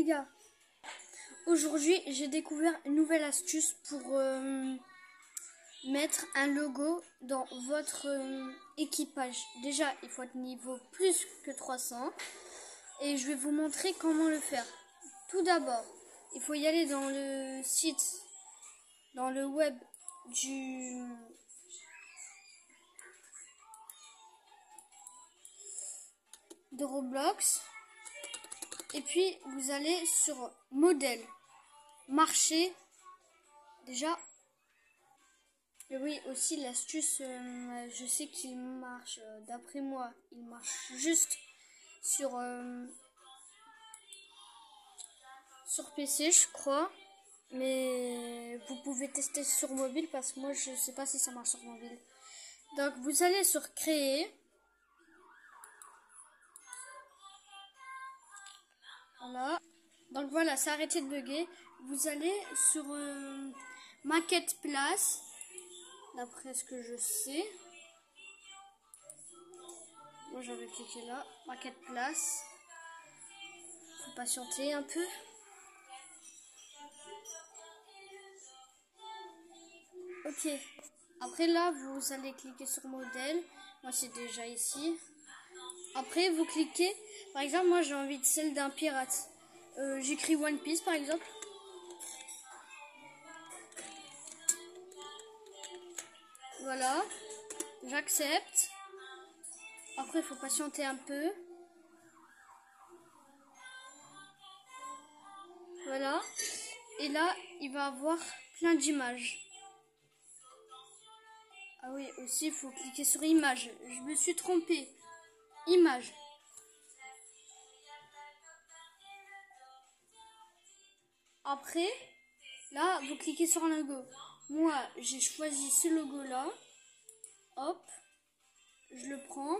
les gars, aujourd'hui j'ai découvert une nouvelle astuce pour euh, mettre un logo dans votre euh, équipage. Déjà, il faut être niveau plus que 300 et je vais vous montrer comment le faire. Tout d'abord, il faut y aller dans le site, dans le web du de Roblox et puis, vous allez sur modèle, marché. Déjà, et oui, aussi l'astuce, euh, je sais qu'il marche, euh, d'après moi, il marche juste sur, euh, sur PC, je crois. Mais vous pouvez tester sur mobile parce que moi, je sais pas si ça marche sur mobile. Donc, vous allez sur créer. Voilà. Donc voilà, ça arrêté de bugger. Vous allez sur euh, maquette place, d'après ce que je sais. Moi j'avais cliqué là, maquette place. Faut patienter un peu. Ok. Après là, vous allez cliquer sur modèle. Moi c'est déjà ici. Après, vous cliquez. Par exemple, moi j'ai envie de celle d'un pirate. Euh, j'écris One Piece par exemple. Voilà. J'accepte. Après, il faut patienter un peu. Voilà. Et là, il va avoir plein d'images. Ah oui, aussi, il faut cliquer sur image. Je me suis trompée. Image. Après, là, vous cliquez sur un logo. Moi, j'ai choisi ce logo-là. Hop. Je le prends.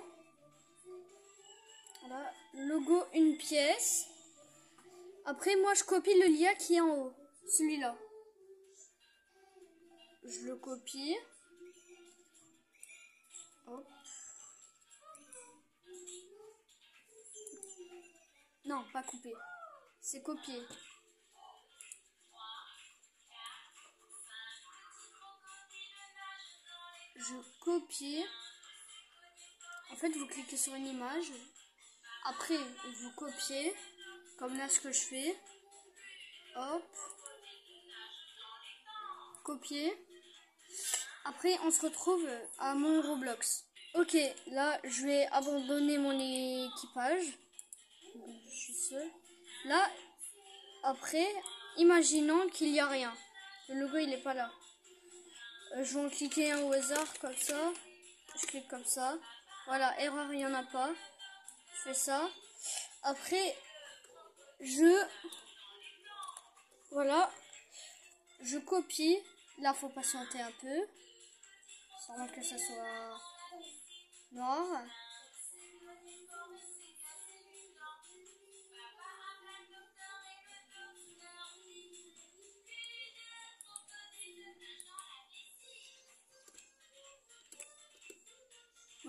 Voilà. Logo, une pièce. Après, moi, je copie le lien qui est en haut. Celui-là. Je le copie. Hop. Non, pas couper. C'est copier. Je copie. En fait, vous cliquez sur une image. Après, vous copiez. Comme là, ce que je fais. Hop. Copier. Après, on se retrouve à mon Roblox. Ok, là, je vais abandonner mon équipage je suis seule. Là, après, imaginons qu'il n'y a rien. Le logo, il n'est pas là. Euh, je vais cliquer un au hasard, comme ça. Je clique comme ça. Voilà, erreur, il n'y en a pas. Je fais ça. Après, je... Voilà. Je copie. Là, faut patienter un peu. Sans que ça soit noir.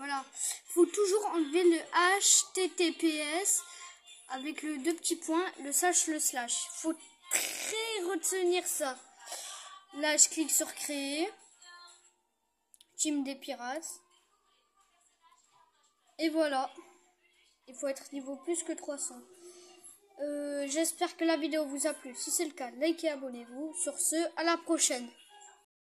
Voilà. Faut toujours enlever le HTTPS avec le deux petits points, le slash, le slash. Faut très retenir ça. Là, je clique sur créer. Team des pirates. Et voilà. Il faut être niveau plus que 300. Euh, j'espère que la vidéo vous a plu. Si c'est le cas, likez et abonnez-vous. Sur ce, à la prochaine.